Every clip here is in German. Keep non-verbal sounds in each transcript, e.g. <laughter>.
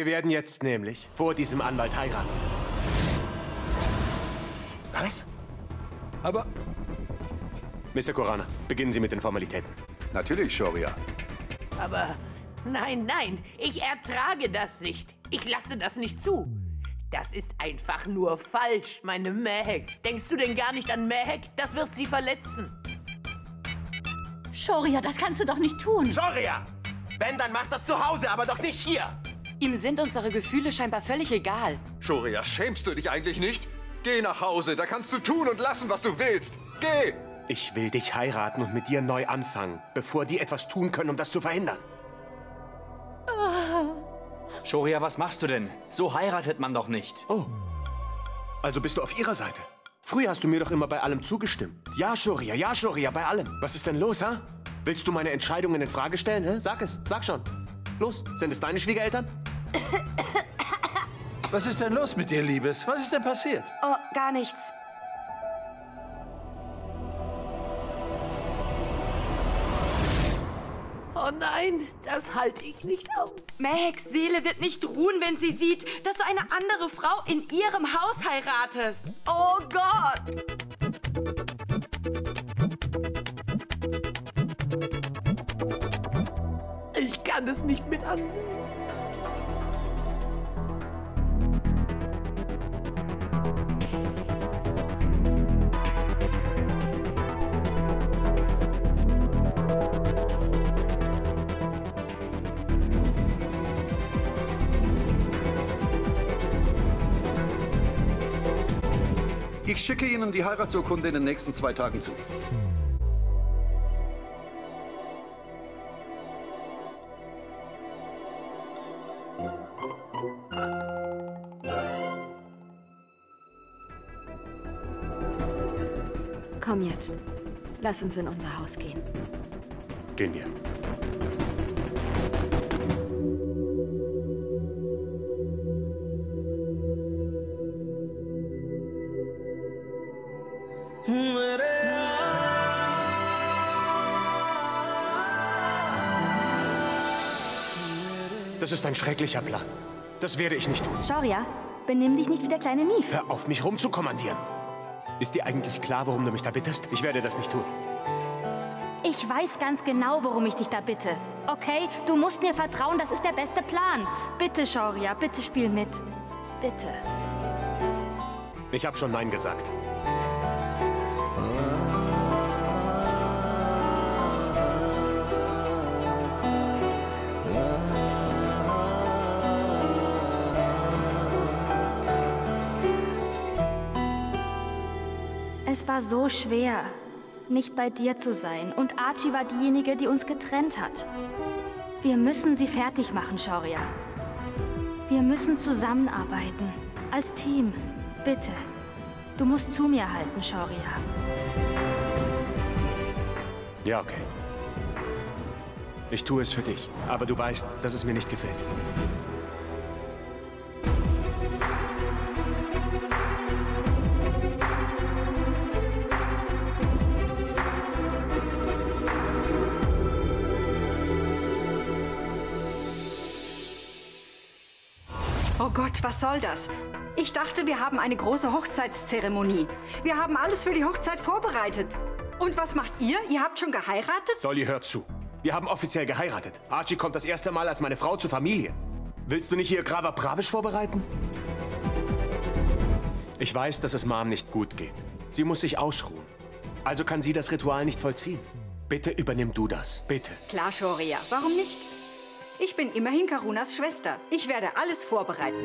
Wir werden jetzt nämlich vor diesem Anwalt heiraten. Was? Aber... Mr. Korana, beginnen Sie mit den Formalitäten. Natürlich, Shoria. Aber nein, nein, ich ertrage das nicht. Ich lasse das nicht zu. Das ist einfach nur falsch, meine Mehek. Denkst du denn gar nicht an Mehek? Das wird sie verletzen. Shoria, das kannst du doch nicht tun. Shoria! Wenn, dann mach das zu Hause, aber doch nicht hier! Ihm sind unsere Gefühle scheinbar völlig egal. Shoria, schämst du dich eigentlich nicht? Geh nach Hause, da kannst du tun und lassen, was du willst. Geh! Ich will dich heiraten und mit dir neu anfangen, bevor die etwas tun können, um das zu verhindern. Shoria, was machst du denn? So heiratet man doch nicht. Oh. Also bist du auf ihrer Seite. Früher hast du mir doch immer bei allem zugestimmt. Ja, Shoria, ja, Shoria, bei allem. Was ist denn los, ha? Willst du meine Entscheidungen in Frage stellen, hä? Sag es, sag schon. Los, sind es deine Schwiegereltern? Was ist denn los mit dir, Liebes? Was ist denn passiert? Oh, gar nichts. Oh nein, das halte ich nicht aus. Meheks Seele wird nicht ruhen, wenn sie sieht, dass du eine andere Frau in ihrem Haus heiratest. Oh Gott! Ich kann es nicht mit ansehen. Ich schicke Ihnen die Heiratsurkunde in den nächsten zwei Tagen zu. Komm jetzt. Lass uns in unser Haus gehen. Gehen wir. Das ist ein schrecklicher Plan. Das werde ich nicht tun. Shoria, benimm dich nicht wie der kleine Nief. Hör auf, mich rumzukommandieren. Ist dir eigentlich klar, warum du mich da bittest? Ich werde das nicht tun. Ich weiß ganz genau, worum ich dich da bitte. Okay, du musst mir vertrauen, das ist der beste Plan. Bitte, Shoria, bitte spiel mit. Bitte. Ich habe schon Nein gesagt. Es war so schwer, nicht bei dir zu sein. Und Archie war diejenige, die uns getrennt hat. Wir müssen sie fertig machen, Shoria. Wir müssen zusammenarbeiten. Als Team. Bitte. Du musst zu mir halten, Shoria. Ja, okay. Ich tue es für dich. Aber du weißt, dass es mir nicht gefällt. Was soll das? Ich dachte, wir haben eine große Hochzeitszeremonie. Wir haben alles für die Hochzeit vorbereitet. Und was macht ihr? Ihr habt schon geheiratet? Dolly, hör zu. Wir haben offiziell geheiratet. Archie kommt das erste Mal als meine Frau zur Familie. Willst du nicht hier Grava Pravisch vorbereiten? Ich weiß, dass es Mom nicht gut geht. Sie muss sich ausruhen. Also kann sie das Ritual nicht vollziehen. Bitte übernimm du das. Bitte. Klar, Shoria. Warum nicht? Ich bin immerhin Karunas Schwester. Ich werde alles vorbereiten.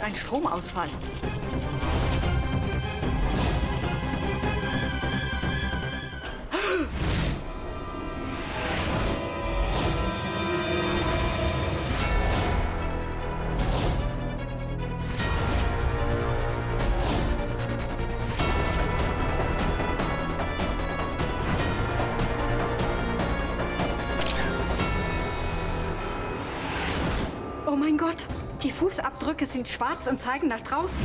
Ein Stromausfall. Sind schwarz und zeigen nach draußen.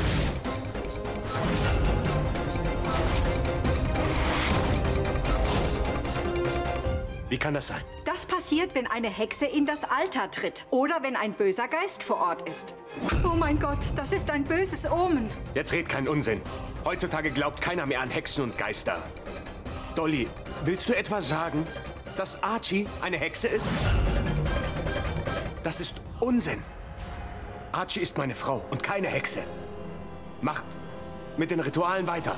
Wie kann das sein? Das passiert, wenn eine Hexe in das Alter tritt oder wenn ein böser Geist vor Ort ist. Oh mein Gott, das ist ein böses Omen. Jetzt red keinen Unsinn. Heutzutage glaubt keiner mehr an Hexen und Geister. Dolly, willst du etwa sagen, dass Archie eine Hexe ist? Das ist Unsinn. Archie ist meine Frau und keine Hexe. Macht mit den Ritualen weiter.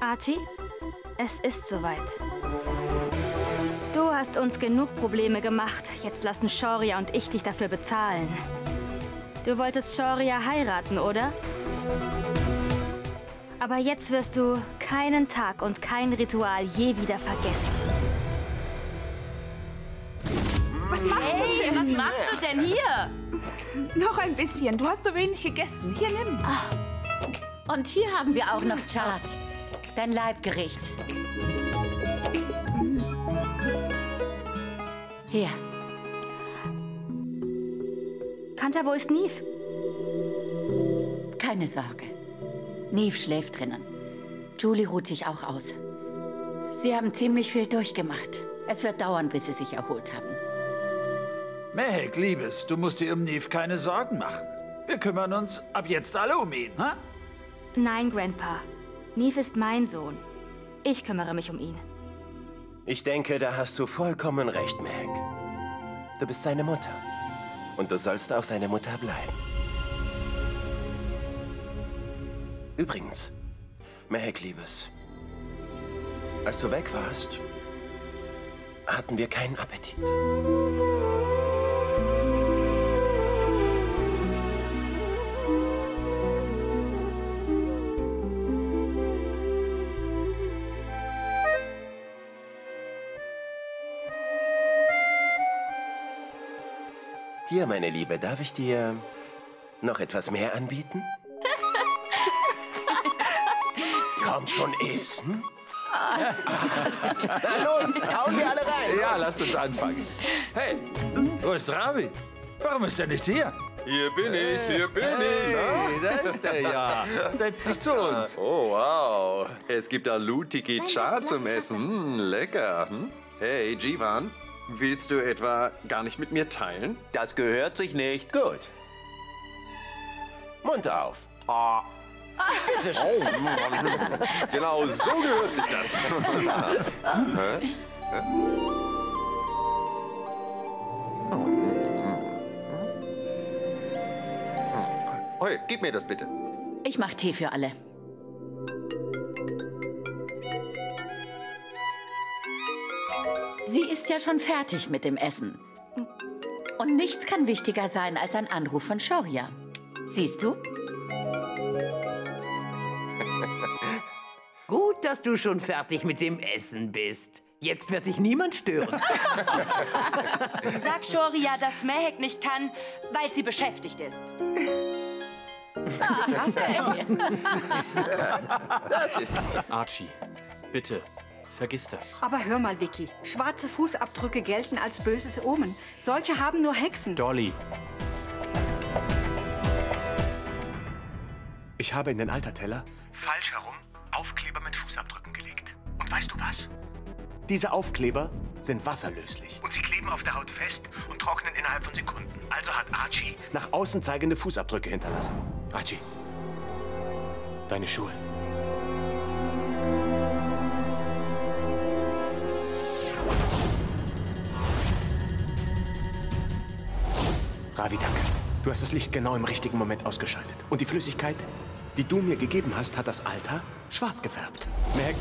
Archie, es ist soweit. Du hast uns genug Probleme gemacht. Jetzt lassen Shoria und ich dich dafür bezahlen. Du wolltest Shoria heiraten, oder? Aber jetzt wirst du keinen Tag und kein Ritual je wieder vergessen. Was machst du denn? Was machst du denn hier? Noch ein bisschen. Du hast so wenig gegessen. Hier, nimm. Und hier haben wir auch noch Chart. Dein Leibgericht. Hier. Kanta, wo ist Neve? Keine Sorge. Neve schläft drinnen. Julie ruht sich auch aus. Sie haben ziemlich viel durchgemacht. Es wird dauern, bis sie sich erholt haben. Mehek, Liebes, du musst dir um Neve keine Sorgen machen. Wir kümmern uns ab jetzt alle um ihn, ha? Nein, Grandpa. Neve ist mein Sohn. Ich kümmere mich um ihn. Ich denke, da hast du vollkommen recht, Meg. Du bist seine Mutter. Und du sollst auch seine Mutter bleiben. Übrigens, Meg, Liebes, als du weg warst, hatten wir keinen Appetit. Hier, meine Liebe, darf ich dir noch etwas mehr anbieten? Komm schon, iss. Hm? <laughs> Na los, hauen wir alle rein. Ja, lasst uns anfangen. Hey, wo ist Ravi? Warum ist er nicht hier? Hier bin ich, hier bin Hey, ich. da ist er ja. Setz dich zu uns. Oh, wow. Es gibt da Lutiki Cha zum Essen. Hm, lecker. Hm? Hey, Jivan, willst du etwa gar nicht mit mir teilen? Das gehört sich nicht. Gut. Mund auf. Ah. Bitte schön. Genau, so gehört sich das. Hä? Hä? Hey, gib mir das bitte. Ich mach Tee für alle. Sie ist ja schon fertig mit dem Essen. Und nichts kann wichtiger sein als ein Anruf von Shoria. Siehst du? Gut, dass du schon fertig mit dem Essen bist. Jetzt wird sich niemand stören. <laughs> Sag Shoria, dass Mehek nicht kann, weil sie beschäftigt ist. Das ist. Archie, bitte, vergiss das. Aber hör mal, Vicky. Schwarze Fußabdrücke gelten als böses Omen. Solche haben nur Hexen. Dolly, Ich habe in den Alterteller falsch herum Aufkleber mit Fußabdrücken gelegt. Und weißt du was? Diese Aufkleber sind wasserlöslich. Und sie kleben auf der Haut fest und trocknen innerhalb von Sekunden. Also hat Archie nach außen zeigende Fußabdrücke hinterlassen. Archie, deine Schuhe. Ravi, danke. Du hast das Licht genau im richtigen Moment ausgeschaltet. Und die Flüssigkeit die du mir gegeben hast, hat das Alter schwarz gefärbt. Meg,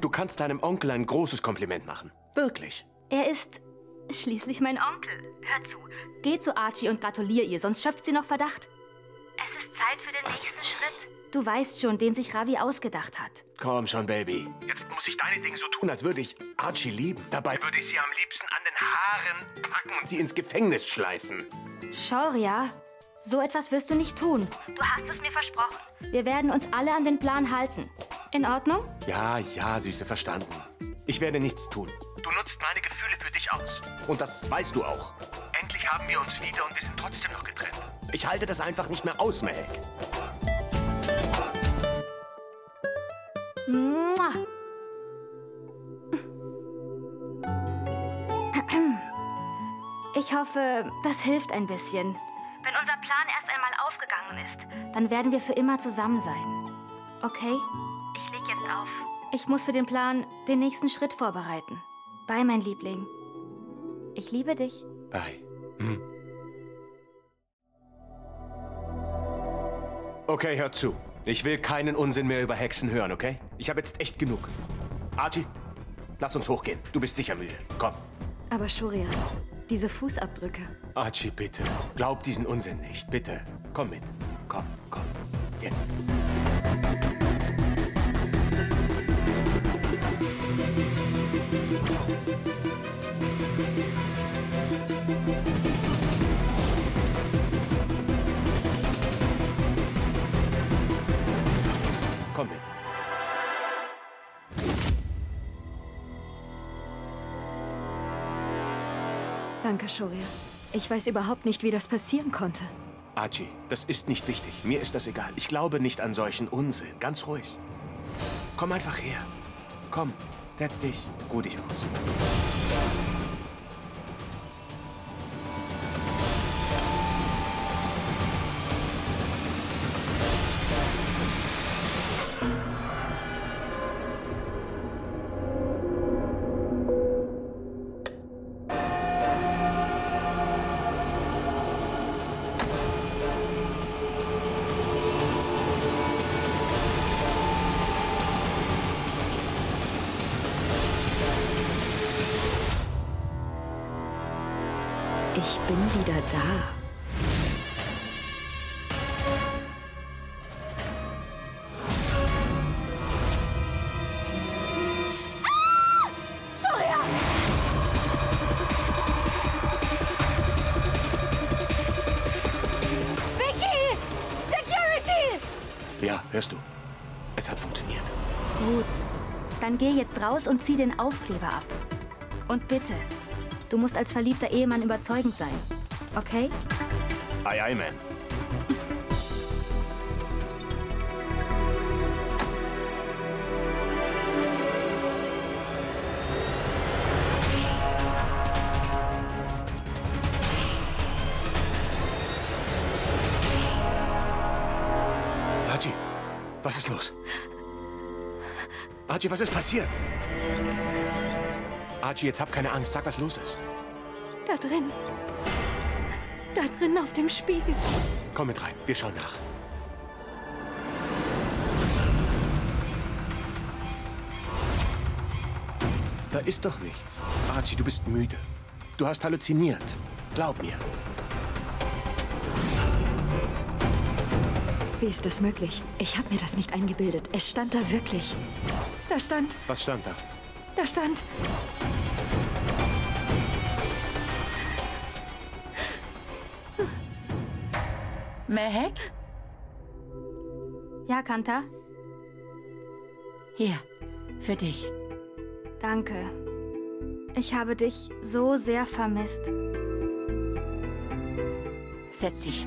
du kannst deinem Onkel ein großes Kompliment machen. Wirklich. Er ist schließlich mein Onkel. Hör zu. Geh zu Archie und gratulier ihr, sonst schöpft sie noch Verdacht. Ist Zeit für den nächsten Schritt. Du weißt schon, den sich Ravi ausgedacht hat. Komm schon, Baby. Jetzt muss ich deine Dinge so tun, als würde ich Archie lieben. Dabei würde ich sie am liebsten an den Haaren packen und sie ins Gefängnis schleifen. Shoria, so etwas wirst du nicht tun. Du hast es mir versprochen. Wir werden uns alle an den Plan halten. In Ordnung? Ja, ja, Süße, verstanden. Ich werde nichts tun. Du nutzt meine Gefühle für dich aus. Und das weißt du auch. Endlich haben wir uns wieder und wir sind trotzdem noch getrennt. Ich halte das einfach nicht mehr aus, Meg. Mua. Ich hoffe, das hilft ein bisschen. Wenn unser Plan erst einmal aufgegangen ist, dann werden wir für immer zusammen sein. Okay? Ich leg jetzt auf. Ich muss für den Plan den nächsten Schritt vorbereiten. Bye, mein Liebling. Ich liebe dich. Bye. Hm. Okay, hör zu. Ich will keinen Unsinn mehr über Hexen hören, okay? Ich habe jetzt echt genug. Archie, lass uns hochgehen. Du bist sicher müde. Komm. Aber Shoria, diese Fußabdrücke. Archie, bitte. Glaub diesen Unsinn nicht. Bitte. Komm mit. Komm, komm. Jetzt. Danke, Shoria. Ich weiß überhaupt nicht, wie das passieren konnte. Archie, das ist nicht wichtig. Mir ist das egal. Ich glaube nicht an solchen Unsinn. Ganz ruhig. Komm einfach her. Komm, setz dich. Ruh dich aus. Wieder da. Shoria! Vicky! Security! Ja, hörst du? Es hat funktioniert. Gut. Dann geh jetzt raus und zieh den Aufkleber ab. Und bitte, du musst als verliebter Ehemann überzeugend sein. Okay? Ei, ei, man. Archie, was ist los? Archie, was ist passiert? Archie, jetzt hab keine Angst. Sag, was los ist. Da drin. Da drin auf dem Spiegel. Komm mit rein. Wir schauen nach. Da ist doch nichts. Archie, du bist müde. Du hast halluziniert. Glaub mir. Wie ist das möglich? Ich habe mir das nicht eingebildet. Es stand da wirklich. Da stand, Was stand da? da stand. Mehek? Ja, Kanta? Hier, für dich. Danke. Ich habe dich so sehr vermisst. Setz dich.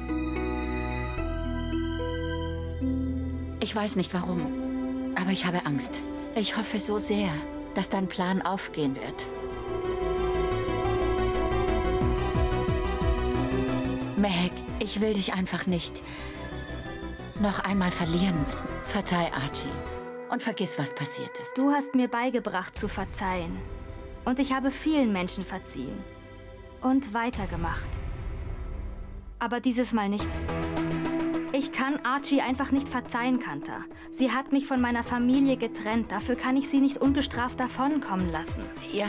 Ich weiß nicht warum, aber ich habe Angst. Ich hoffe so sehr, dass dein Plan aufgehen wird. Meg, ich will dich einfach nicht noch einmal verlieren müssen. Verzeih Archie und vergiss, was passiert ist. Du hast mir beigebracht zu verzeihen. Und ich habe vielen Menschen verziehen. Und weitergemacht. Aber dieses Mal nicht. Ich kann Archie einfach nicht verzeihen, Kanta. Sie hat mich von meiner Familie getrennt. Dafür kann ich sie nicht ungestraft davonkommen lassen. Ja,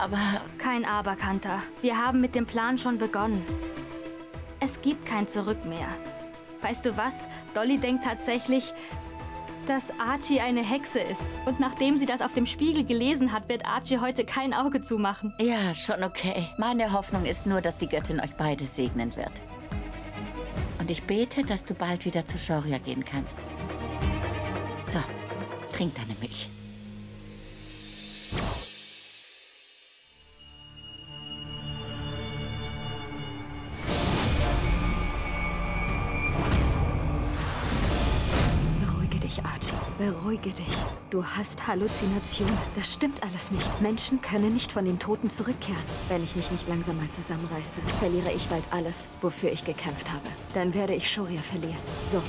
aber... Kein Aber, Kanta. Wir haben mit dem Plan schon begonnen. Es gibt kein Zurück mehr. Weißt du was? Dolly denkt tatsächlich, dass Archie eine Hexe ist. Und nachdem sie das auf dem Spiegel gelesen hat, wird Archie heute kein Auge zumachen. Ja, schon okay. Meine Hoffnung ist nur, dass die Göttin euch beide segnen wird. Und ich bete, dass du bald wieder zu Shoria gehen kannst. So, trink deine Milch. Beruhige dich. Du hast Halluzinationen. Das stimmt alles nicht. Menschen können nicht von den Toten zurückkehren. Wenn ich mich nicht langsam mal zusammenreiße, verliere ich bald alles, wofür ich gekämpft habe. Dann werde ich Shoria verlieren. So,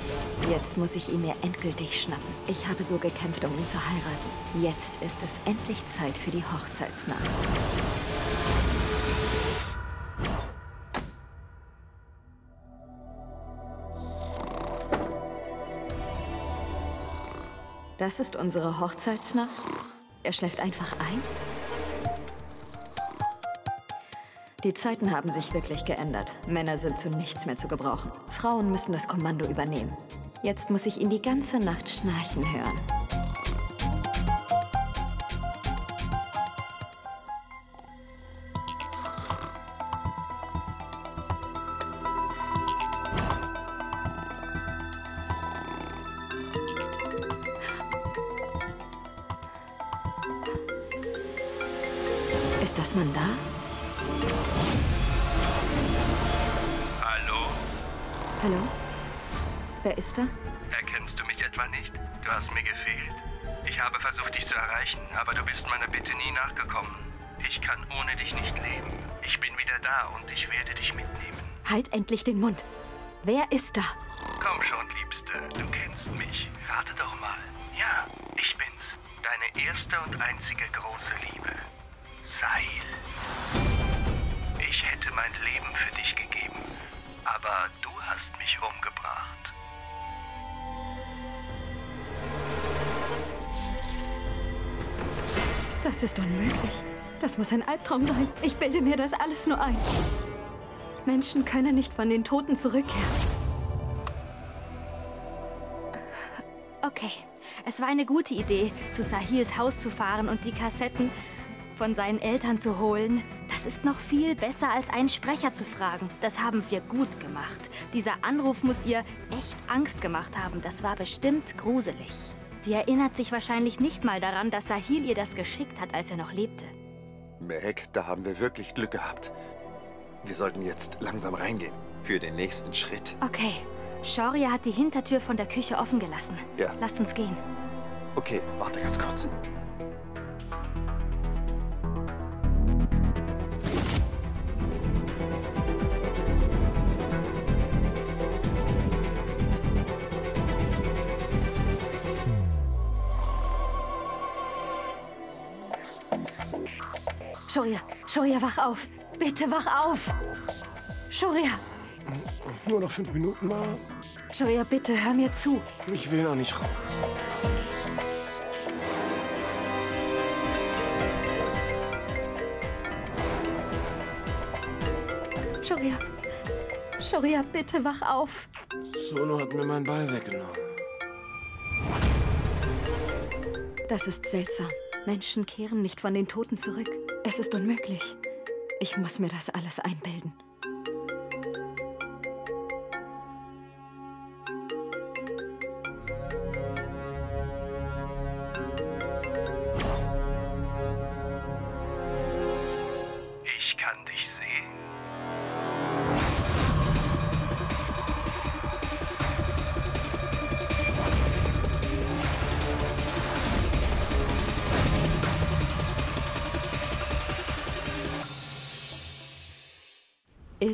jetzt muss ich ihn mir endgültig schnappen. Ich habe so gekämpft, um ihn zu heiraten. Jetzt ist es endlich Zeit für die Hochzeitsnacht. Das ist unsere Hochzeitsnacht. Er schläft einfach ein. Die Zeiten haben sich wirklich geändert. Männer sind zu nichts mehr zu gebrauchen. Frauen müssen das Kommando übernehmen. Jetzt muss ich ihn die ganze Nacht schnarchen hören. Ist das Mann da? Hallo? Hallo? Wer ist da? Erkennst du mich etwa nicht? Du hast mir gefehlt. Ich habe versucht, dich zu erreichen, aber du bist meiner Bitte nie nachgekommen. Ich kann ohne dich nicht leben. Ich bin wieder da und ich werde dich mitnehmen. Halt endlich den Mund. Wer ist da? Komm schon, Liebste, du kennst mich. Rate doch mal. Ja, ich bin's. Deine erste und einzige große Liebe. Seil. Ich hätte mein Leben für dich gegeben, aber du hast mich umgebracht. Das ist unmöglich. Das muss ein Albtraum sein. Ich bilde mir das alles nur ein. Menschen können nicht von den Toten zurückkehren. Okay, es war eine gute Idee, zu Sahils Haus zu fahren und die Kassetten von seinen Eltern zu holen. Das ist noch viel besser, als einen Sprecher zu fragen. Das haben wir gut gemacht. Dieser Anruf muss ihr echt Angst gemacht haben. Das war bestimmt gruselig. Sie erinnert sich wahrscheinlich nicht mal daran, dass Sahil ihr das geschickt hat, als er noch lebte. Meg, da haben wir wirklich Glück gehabt. Wir sollten jetzt langsam reingehen. Für den nächsten Schritt. Okay, Shoria hat die Hintertür von der Küche offen gelassen. Ja. Lasst uns gehen. Okay, warte ganz kurz. Shoria, Shoria, wach auf. Bitte wach auf. Shoria, Nur noch fünf Minuten mal. Shoria, bitte hör mir zu. Ich will noch nicht raus. Shoria, Shoria, bitte wach auf. Sono hat mir meinen Ball weggenommen. Das ist seltsam. Menschen kehren nicht von den Toten zurück. Es ist unmöglich. Ich muss mir das alles einbilden.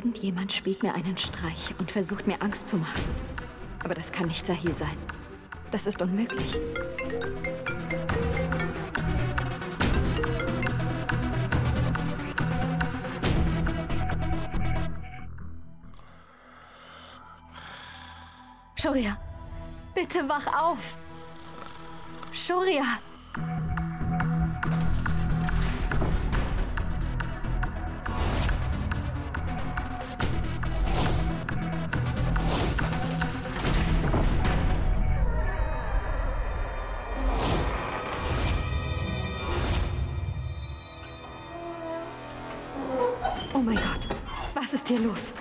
Irgendjemand spielt mir einen Streich und versucht mir Angst zu machen. Aber das kann nicht Sahil sein. Das ist unmöglich. Shoria, bitte wach auf. Shoria. Hier los?